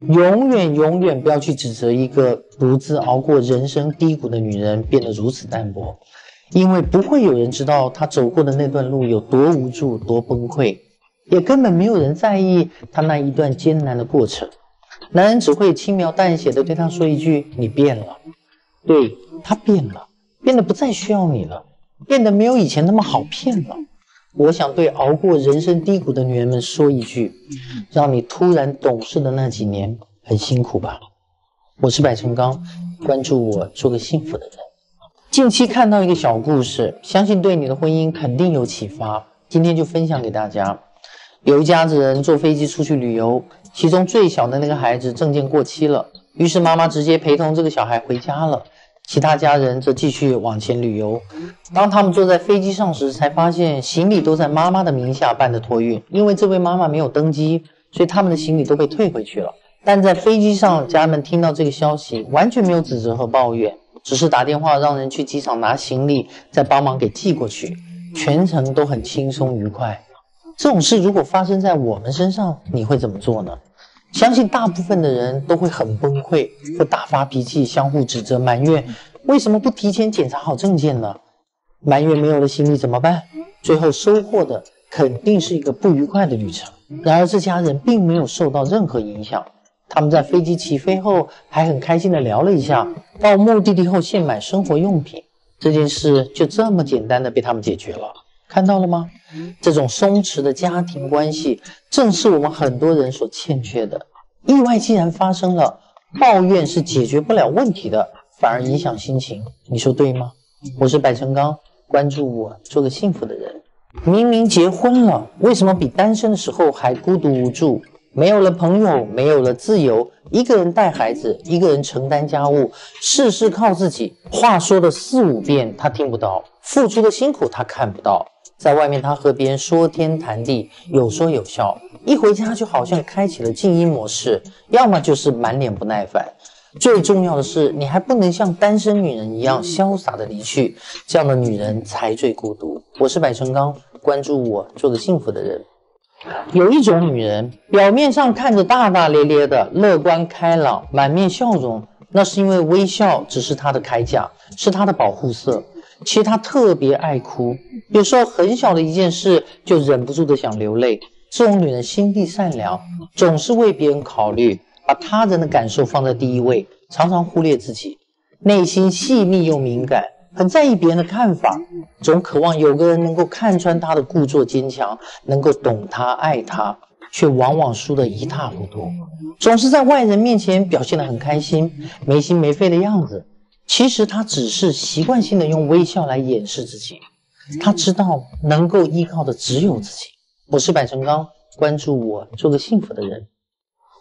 永远永远不要去指责一个独自熬过人生低谷的女人变得如此淡薄，因为不会有人知道她走过的那段路有多无助、多崩溃，也根本没有人在意她那一段艰难的过程。男人只会轻描淡写的对她说一句：“你变了。”对，她变了，变得不再需要你了，变得没有以前那么好骗了。我想对熬过人生低谷的女人们说一句：让你突然懂事的那几年很辛苦吧。我是柏成刚，关注我，做个幸福的人。近期看到一个小故事，相信对你的婚姻肯定有启发。今天就分享给大家。有一家子人坐飞机出去旅游，其中最小的那个孩子证件过期了，于是妈妈直接陪同这个小孩回家了。其他家人则继续往前旅游。当他们坐在飞机上时，才发现行李都在妈妈的名下办的托运。因为这位妈妈没有登机，所以他们的行李都被退回去了。但在飞机上，家人们听到这个消息，完全没有指责和抱怨，只是打电话让人去机场拿行李，再帮忙给寄过去。全程都很轻松愉快。这种事如果发生在我们身上，你会怎么做呢？相信大部分的人都会很崩溃，会大发脾气，相互指责、埋怨。为什么不提前检查好证件呢？埋怨没有了行李怎么办？最后收获的肯定是一个不愉快的旅程。然而这家人并没有受到任何影响，他们在飞机起飞后还很开心地聊了一下，到目的地后现买生活用品，这件事就这么简单的被他们解决了。看到了吗？这种松弛的家庭关系，正是我们很多人所欠缺的。意外既然发生了，抱怨是解决不了问题的，反而影响心情。你说对吗？我是百成刚，关注我，做个幸福的人。明明结婚了，为什么比单身的时候还孤独无助？没有了朋友，没有了自由，一个人带孩子，一个人承担家务，事事靠自己。话说了四五遍，他听不到；付出的辛苦，他看不到。在外面，他和别人说天谈地，有说有笑；一回家，就好像开启了静音模式，要么就是满脸不耐烦。最重要的是，你还不能像单身女人一样潇洒的离去，这样的女人才最孤独。我是百成刚，关注我，做个幸福的人。有一种女人，表面上看着大大咧咧的、乐观开朗、满面笑容，那是因为微笑只是她的铠甲，是她的保护色。其实她特别爱哭，有时候很小的一件事就忍不住的想流泪。这种女人心地善良，总是为别人考虑，把他人的感受放在第一位，常常忽略自己。内心细腻又敏感，很在意别人的看法，总渴望有个人能够看穿她的故作坚强，能够懂她爱她，却往往输得一塌糊涂。总是在外人面前表现得很开心，没心没肺的样子。其实他只是习惯性的用微笑来掩饰自己，他知道能够依靠的只有自己。我是百成刚，关注我，做个幸福的人。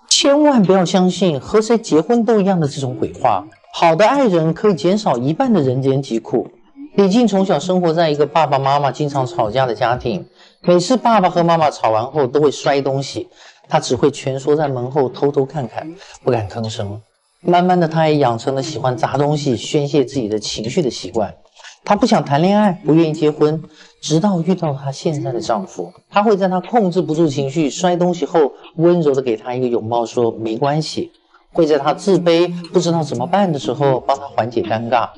千万不要相信和谁结婚都一样的这种鬼话。好的爱人可以减少一半的人间疾苦。李静从小生活在一个爸爸妈妈经常吵架的家庭，每次爸爸和妈妈吵完后都会摔东西，他只会蜷缩在门后偷偷看看，不敢吭声。慢慢的，她也养成了喜欢砸东西宣泄自己的情绪的习惯。她不想谈恋爱，不愿意结婚，直到遇到她现在的丈夫。他会在她控制不住情绪摔东西后，温柔的给她一个拥抱，说没关系；会在她自卑不知道怎么办的时候，帮她缓解尴尬；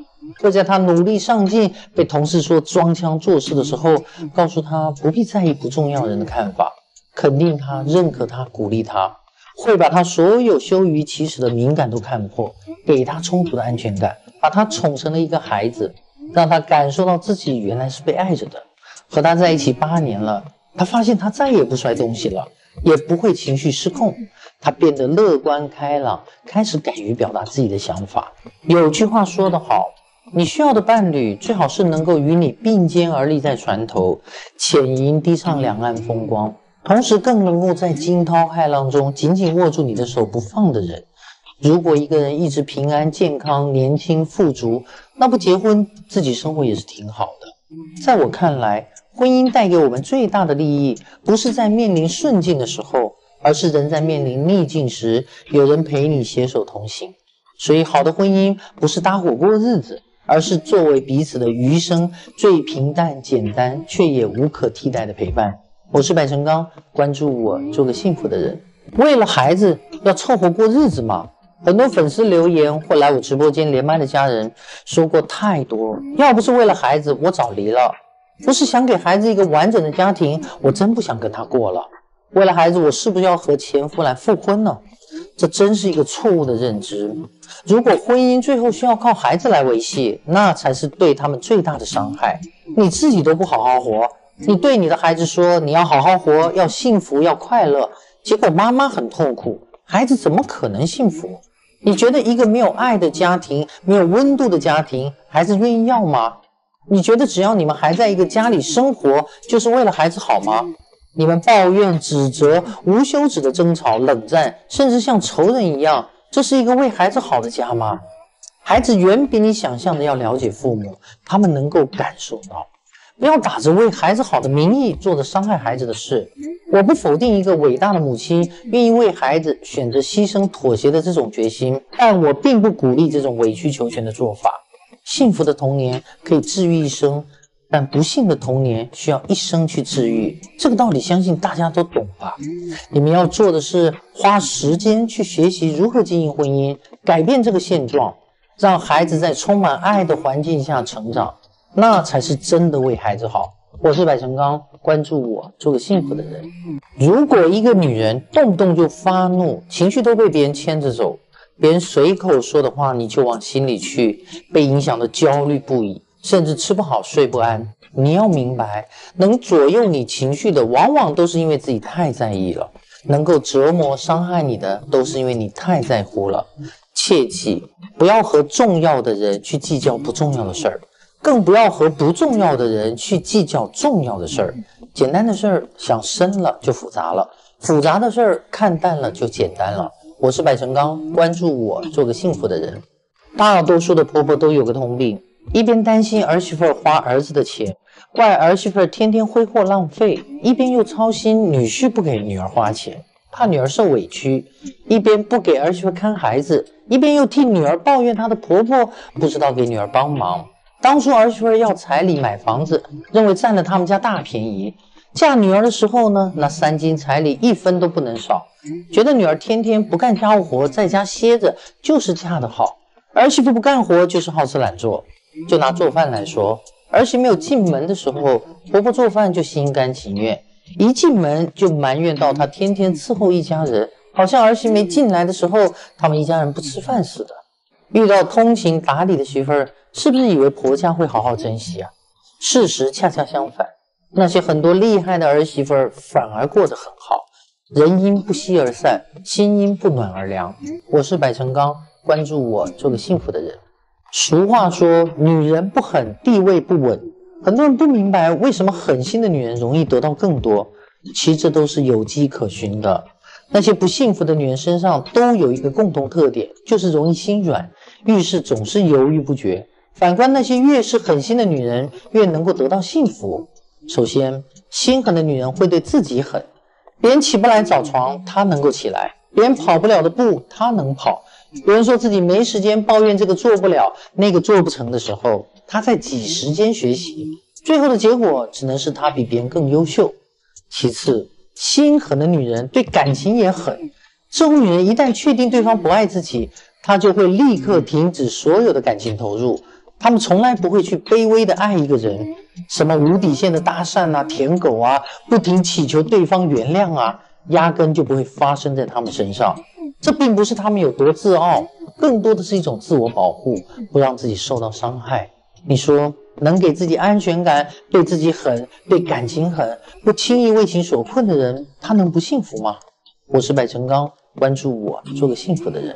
会在她努力上进被同事说装腔作势的时候，告诉她不必在意不重要人的看法，肯定她，认可她，鼓励她。会把他所有羞于启齿的敏感都看破，给他充足的安全感，把他宠成了一个孩子，让他感受到自己原来是被爱着的。和他在一起八年了，他发现他再也不摔东西了，也不会情绪失控，他变得乐观开朗，开始敢于表达自己的想法。有句话说得好，你需要的伴侣最好是能够与你并肩而立在船头，浅吟低唱两岸风光。同时，更能够在惊涛骇浪中紧紧握住你的手不放的人。如果一个人一直平安、健康、年轻、富足，那不结婚，自己生活也是挺好的。在我看来，婚姻带给我们最大的利益，不是在面临顺境的时候，而是人在面临逆境时，有人陪你携手同行。所以，好的婚姻不是搭伙过日子，而是作为彼此的余生最平淡、简单却也无可替代的陪伴。我是百成刚，关注我，做个幸福的人。为了孩子要凑合过日子嘛。很多粉丝留言或来我直播间连麦的家人说过太多，要不是为了孩子，我早离了。不是想给孩子一个完整的家庭，我真不想跟他过了。为了孩子，我是不是要和前夫来复婚呢？这真是一个错误的认知。如果婚姻最后需要靠孩子来维系，那才是对他们最大的伤害。你自己都不好好活，你对你的孩子说你要好好活，要幸福，要快乐，结果妈妈很痛苦，孩子怎么可能幸福？你觉得一个没有爱的家庭，没有温度的家庭，孩子愿意要吗？你觉得只要你们还在一个家里生活，就是为了孩子好吗？你们抱怨、指责、无休止的争吵、冷战，甚至像仇人一样，这是一个为孩子好的家吗？孩子远比你想象的要了解父母，他们能够感受到。不要打着为孩子好的名义做着伤害孩子的事。我不否定一个伟大的母亲愿意为孩子选择牺牲、妥协的这种决心，但我并不鼓励这种委曲求全的做法。幸福的童年可以治愈一生。但不幸的童年需要一生去治愈，这个道理相信大家都懂吧？你们要做的是花时间去学习如何经营婚姻，改变这个现状，让孩子在充满爱的环境下成长，那才是真的为孩子好。我是百成刚，关注我，做个幸福的人。如果一个女人动不动就发怒，情绪都被别人牵着走，别人随口说的话你就往心里去，被影响的焦虑不已。甚至吃不好睡不安，你要明白，能左右你情绪的，往往都是因为自己太在意了；能够折磨伤害你的，都是因为你太在乎了。切记，不要和重要的人去计较不重要的事儿，更不要和不重要的人去计较重要的事儿。简单的事儿想深了就复杂了，复杂的事儿看淡了就简单了。我是百成刚，关注我，做个幸福的人。大多数的婆婆都有个通病。一边担心儿媳妇花儿子的钱，怪儿媳妇天天挥霍浪费；一边又操心女婿不给女儿花钱，怕女儿受委屈；一边不给儿媳妇看孩子，一边又替女儿抱怨她的婆婆不知道给女儿帮忙。当初儿媳妇要彩礼买房子，认为占了他们家大便宜；嫁女儿的时候呢，那三金彩礼一分都不能少，觉得女儿天天不干家务活，在家歇着就是嫁得好，儿媳妇不干活就是好吃懒做。就拿做饭来说，儿媳没有进门的时候，婆婆做饭就心甘情愿；一进门就埋怨到她天天伺候一家人，好像儿媳没进来的时候，他们一家人不吃饭似的。遇到通情达理的媳妇儿，是不是以为婆家会好好珍惜啊？事实恰恰相反，那些很多厉害的儿媳妇儿反而过得很好。人因不息而散，心因不暖而凉。我是百成刚，关注我，做个幸福的人。俗话说，女人不狠，地位不稳。很多人不明白，为什么狠心的女人容易得到更多？其实这都是有迹可循的。那些不幸福的女人身上都有一个共同特点，就是容易心软，遇事总是犹豫不决。反观那些越是狠心的女人，越能够得到幸福。首先，心狠的女人会对自己狠，别人起不来早床，她能够起来；别人跑不了的步，她能跑。有人说自己没时间抱怨这个做不了、那个做不成的时候，她在挤时间学习，最后的结果只能是她比别人更优秀。其次，心狠的女人对感情也狠，这种女人一旦确定对方不爱自己，她就会立刻停止所有的感情投入。她们从来不会去卑微的爱一个人，什么无底线的搭讪啊、舔狗啊、不停祈求对方原谅啊，压根就不会发生在她们身上。这并不是他们有多自傲，更多的是一种自我保护，不让自己受到伤害。你说能给自己安全感、对自己狠、对感情狠、不轻易为情所困的人，他能不幸福吗？我是百成刚，关注我，做个幸福的人。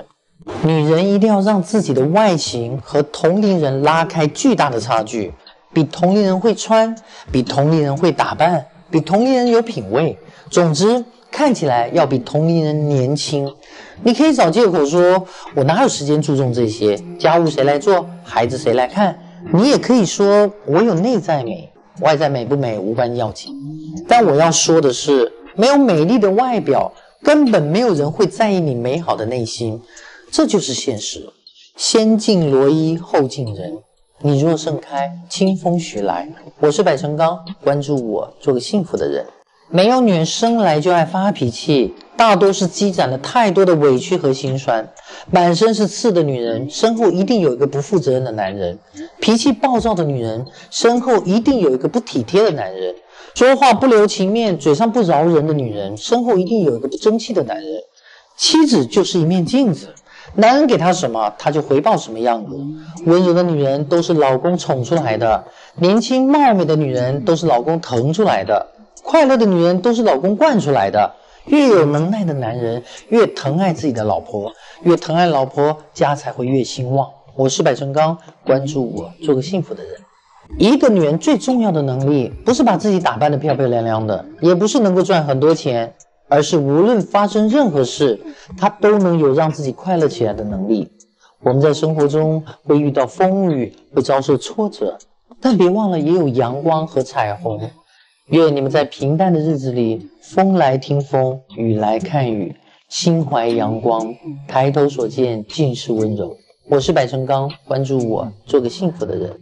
女人一定要让自己的外形和同龄人拉开巨大的差距，比同龄人会穿，比同龄人会打扮，比同龄人有品味。总之。看起来要比同龄人年轻，你可以找借口说：“我哪有时间注重这些？家务谁来做？孩子谁来看？”你也可以说：“我有内在美，外在美不美无关要紧。”但我要说的是，没有美丽的外表，根本没有人会在意你美好的内心，这就是现实。先敬罗衣，后敬人。你若盛开，清风徐来。我是百成刚，关注我，做个幸福的人。没有女人生来就爱发脾气，大多是积攒了太多的委屈和心酸。满身是刺的女人，身后一定有一个不负责任的男人；脾气暴躁的女人，身后一定有一个不体贴的男人；说话不留情面、嘴上不饶人的女人，身后一定有一个不争气的男人。妻子就是一面镜子，男人给她什么，她就回报什么样子。温柔的女人都是老公宠出来的，年轻貌美的女人都是老公疼出来的。快乐的女人都是老公惯出来的。越有能耐的男人，越疼爱自己的老婆，越疼爱老婆，家才会越兴旺。我是百成刚，关注我，做个幸福的人。一个女人最重要的能力，不是把自己打扮得漂漂亮亮的，也不是能够赚很多钱，而是无论发生任何事，她都能有让自己快乐起来的能力。我们在生活中会遇到风雨，会遭受挫折，但别忘了也有阳光和彩虹。愿你们在平淡的日子里，风来听风，雨来看雨，心怀阳光，抬头所见尽是温柔。我是百成刚，关注我，做个幸福的人。